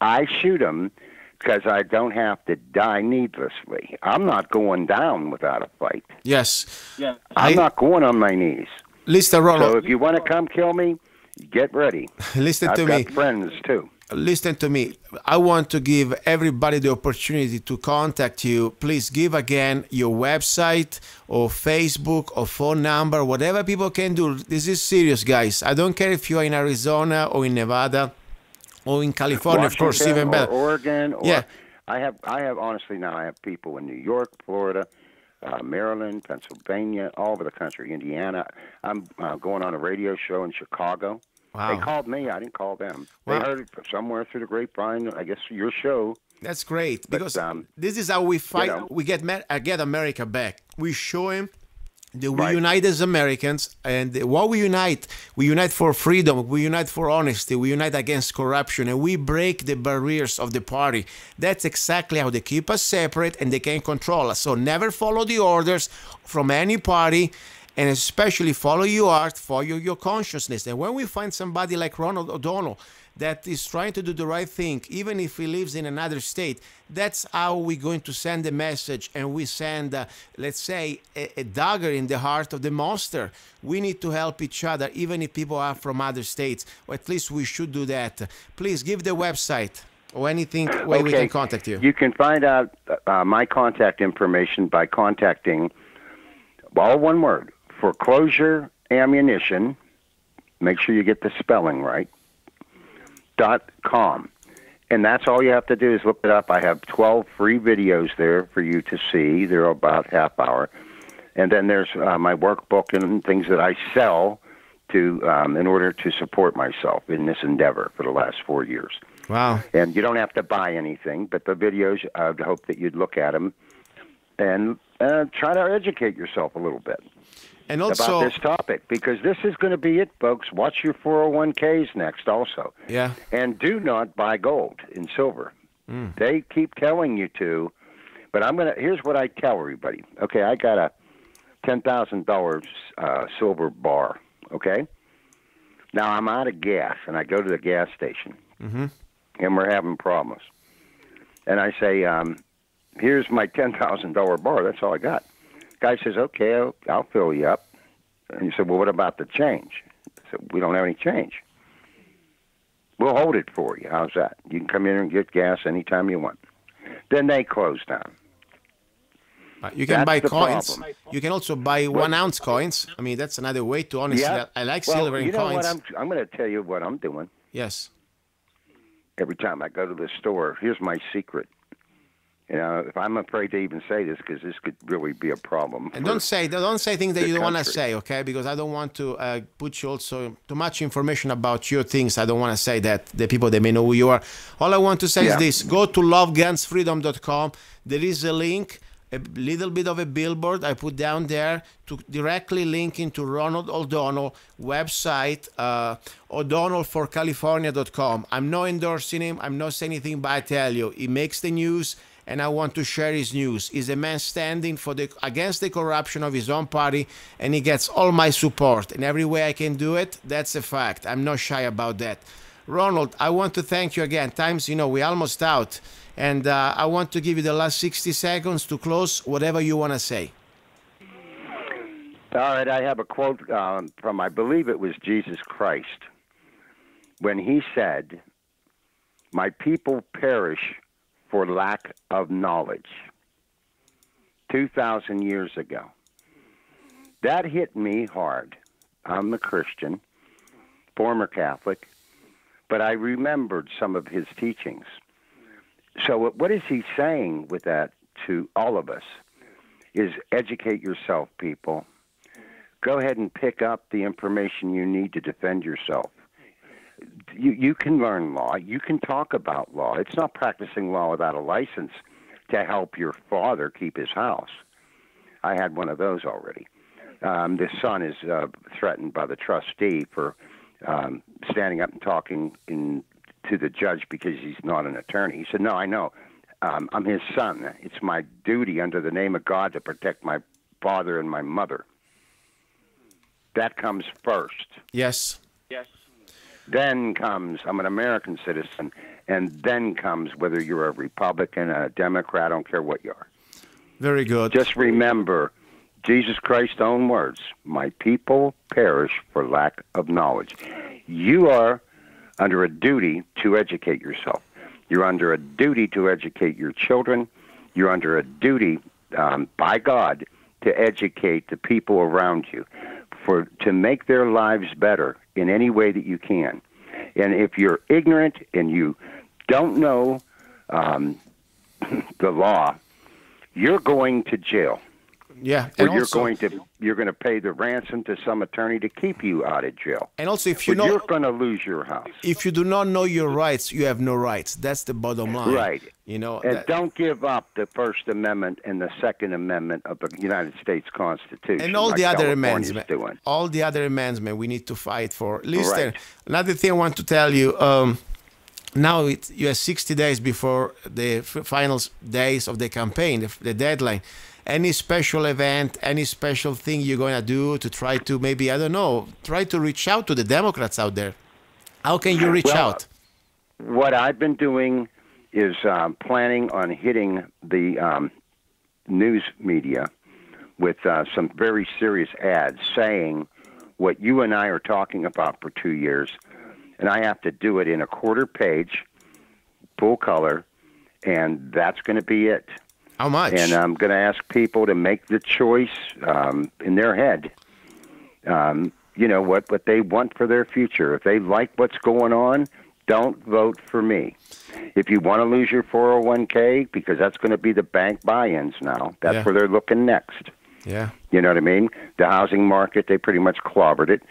I shoot them because I don't have to die needlessly. I'm not going down without a fight. Yes. Yeah. I- I'm not going on my knees. Listen, Rollo. So if you want to come kill me, get ready. listen I've to got me. friends too. Listen to me. I want to give everybody the opportunity to contact you. Please give again your website or Facebook or phone number, whatever people can do. This is serious, guys. I don't care if you are in Arizona or in Nevada or in California, of course, Washington even or better. Oregon. Or Yeah. I have. I have honestly now. I have people in New York, Florida, uh, Maryland, Pennsylvania, all over the country, Indiana. I'm uh, going on a radio show in Chicago. Wow. They called me. I didn't call them. Wow. They heard it somewhere through the grapevine. I guess your show. That's great because um, this is how we fight. know. we get uh, get America back. We show him that we Right. unite as Americans, and what we unite, we unite for freedom, we unite for honesty, we unite against corruption, and we break the barriers of the party. That's exactly how they keep us separate, and they can control us. So never follow the orders from any party. And especially follow your heart, follow your consciousness. And when we find somebody like Ronald O'Donnell that is trying to do the right thing, even if he lives in another state, that's how we're going to send a message. And we send, uh, let's say, a, a dagger in the heart of the monster. We need to help each other, even if people are from other states. Or at least we should do that. Please give the website or anything where we can contact you. You can find out uh, my contact information by contacting all one word foreclosure ammunition. Make sure you get the spelling right. Dot com, and that's all you have to do is look it up. I have 12 free videos there for you to see. They're about half hour, and then there's uh, my workbook and things that I sell to um, in order to support myself in this endeavor for the last four years. Wow. And you don't have to buy anything, but the videos, I'd hope that you'd look at them and uh, try to educate yourself a little bit And also, about this topic because this is going to be it, folks. Watch your 401ks next, also. yeah, And do not buy gold and silver. They keep telling you to, but I'm going to, here's what I tell everybody. Okay, I got a $10,000 uh, silver bar, okay? Now I'm out of gas, and I go to the gas station, and we're having problems. And I say, um, here's my $10,000 bar. That's all I got. Guy says, okay, I'll, I'll fill you up. And he said, well, what about the change? I said, we don't have any change. We'll hold it for you. How's that? You can come in and get gas anytime you want. Then they close down. Uh, you can That's buy coins. problem. You can also buy one ounce coins. I mean, that's another way to honestly. Yeah. I like well, silver and you know coins. what? I'm, I'm going to tell you what I'm doing yes. every time I go to the store. Here's my secret. You know, if I'm afraid to even say this because this could really be a problem. And don't say don't say things that you don't want to say, okay? Because I don't want to uh, put you also too much information about your things. I don't want to say that the people they may know who you are. All I want to say Yeah. is this: go to lovegunsfreedom.com. There is a link, a little bit of a billboard I put down there to directly link into Ronald O'Donnell website, uh, O'DonnellforCalifornia.com. I'm not endorsing him. I'm not saying anything, but I tell you, he makes the news and I want to share his news. He's a man standing for the against the corruption of his own party, and he gets all my support. In every way I can do it, that's a fact. I'm not shy about that. Ronald, I want to thank you again. Times, you know, we're almost out, and uh, I want to give you the last 60 seconds to close whatever you want to say. All right, I have a quote um, from, I believe it was Jesus Christ, when he said, My people perish for lack of knowledge. 2,000 years ago. That hit me hard. I'm a Christian, former Catholic, but I remembered some of his teachings. So, what is he saying with that to all of us? Is educate yourself, people go ahead and pick up the information you need to defend yourself. You you can learn law. You can talk about law. It's not practicing law without a license to help your father keep his house. I had one of those already. Um, the son is uh, threatened by the trustee for um, standing up and talking in, to the judge because he's not an attorney. He said, "No, I know. Um, I'm his son. It's my duty under the name of God to protect my father and my mother." That comes first. Yes. Yes. Then comes, I'm an American citizen, and then comes whether you're a Republican, a Democrat, I don't care what you are. Very good. Just remember Jesus Christ's own words My people perish for lack of knowledge. You are under a duty to educate yourself. You're under a duty to educate your children. You're under a duty um, by God to educate the people around you for to make their lives better in any way that you can. And if you're ignorant and you don't know um, the law, you're going to jail yeah. And you're also, going to you're going to pay the ransom to some attorney to keep you out of jail. and also, if you know, you're going to lose your house. if you do not know your rights, you have no rights. That's the bottom line. Right. You know. And that- don't give up the First Amendment and the Second Amendment of the United States Constitution. and all like the other amendments, all the other amendments we need to fight for. Listen, Right. another thing I want to tell you. Um, now it, you have 60 days before the f- final days of the campaign, the, the deadline. Any special event, any special thing you're going to do to try to maybe, I don't know, try to reach out to the Democrats out there? How can you reach Well, out? What I've been doing is um, planning on hitting the um, news media with uh, some very serious ads saying what you and I are talking about for two years, and I have to do it in a quarter page, full color, and that's going to be it. How much? And I'm going to ask people to make the choice um, in their head. Um, you know what what they want for their future. If they like what's going on, don't vote for me. If you want to lose your 401k, because that's going to be the bank buy-ins now. That's Yeah. where they're looking next. Yeah. You know what I mean? The housing market, they pretty much clobbered it.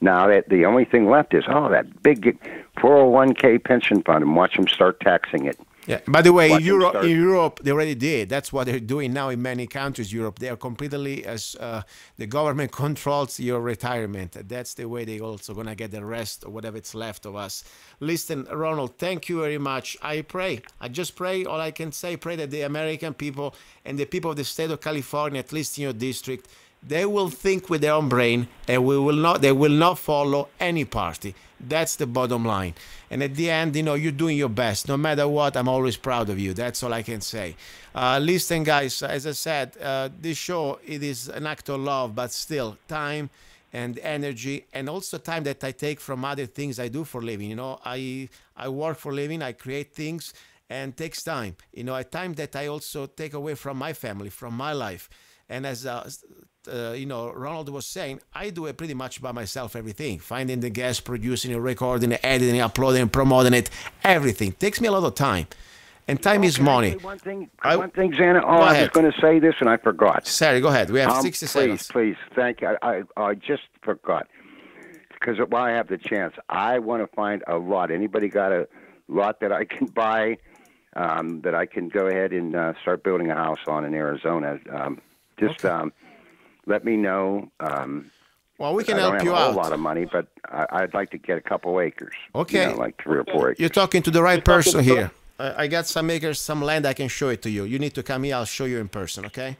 Now that the only thing left is oh that big 401k pension fund, and watch them start taxing it. Yeah. By the way, Watch Europe, in Europe, they already did. That's what they're doing now in many countries. Europe, they are completely as uh, the government controls your retirement. That's the way they also gonna get the rest or whatever it's left of us. Listen, Ronald, thank you very much. I pray. I just pray. All I can say, pray that the American people and the people of the state of California, at least in your district, they will think with their own brain and we will not they will not follow any party. That's the bottom line. And at the end you know you're doing your best. No matter what i'm always proud of you. That's all i can say. Uh, listen guys as i said uh, this show it is an act of love but still time and energy and also time that i take from other things i do for living. You know i i work for living i create things and takes time. You know a time that i also take away from my family from my life. And as uh, uh, you know, Ronald was saying, I do it pretty much by myself. Everything, finding the guests, producing recording it, editing it, uploading promoting it, everything takes me a lot of time, and time is money. One thing, I- one thing, Zanna. Oh, I was going to say this and I forgot. Sorry, go ahead. We have Um, 60 please, seconds. please, thank you. I, I, I just forgot because while I have the chance, I want to find a lot. Anybody got a lot that I can buy um, that I can go ahead and uh, start building a house on in Arizona? Um, just um, let me know. Um, Well, we can I don't help have you a whole out. lot of money, but I, I'd like to get a couple acres. you Okay. know, like three or four acres. You're talking to the right person here. I, I got some acres, some land. I can show it to you. You need to come here. I'll show you in person. Okay?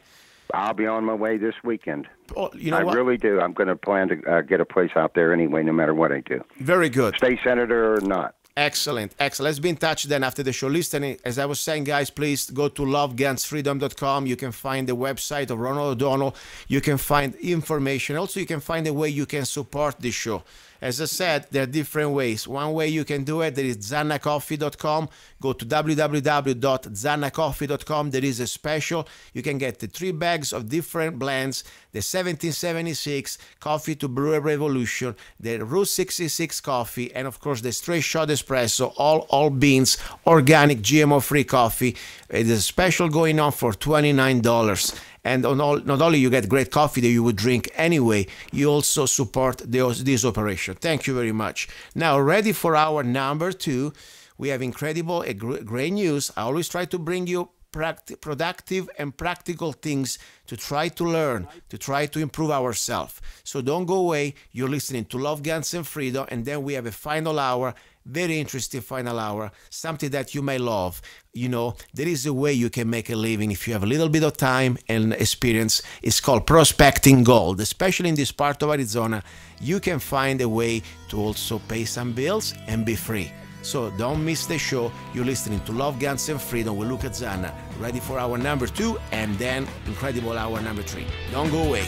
I'll be on my way this weekend. Oh, you know I what? really do. I'm going to plan to uh, get a place out there anyway, no matter what I do. Very good. State senator or not. Excellent, excellent. Let's be in touch then after the show. Listening, as I was saying, guys, please go to lovegunsfreedom.com. You can find the website of Ronald O'Donnell. You can find information. Also, you can find a way you can support this show. As I said, there are different ways. One way you can do it, there is zanacoffee.com. Go to www.zanacoffee.com. There is a special. You can get the three bags of different blends, the 1776 coffee to brew a revolution, the Route 66 coffee, and of course the straight shot espresso, all all beans, organic, GMO-free coffee. It is a special going on for $29 and on all, not only you get great coffee that you would drink anyway, you also support those, this operation. Thank you very much. Now, ready for our number two. We have incredible, great news. I always try to bring you productive and practical things to try to learn, to try to improve ourselves. So don't go away. You're listening to Love, Guns, and Freedom, and then we have a final hour very interesting final hour, something that you may love. You know, there is a way you can make a living if you have a little bit of time and experience. It's called prospecting gold, especially in this part of Arizona. You can find a way to also pay some bills and be free. So don't miss the show. You're listening to Love, Guns, and Freedom with Luca Zanna. Ready for our number two and then incredible hour number three. Don't go away.